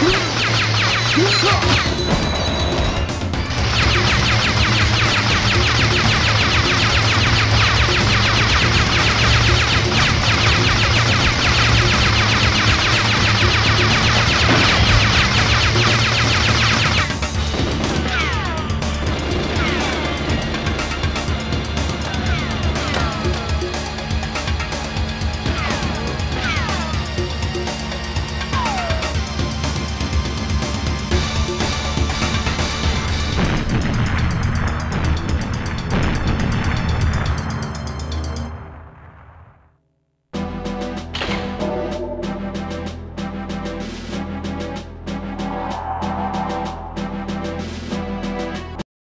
Let's go!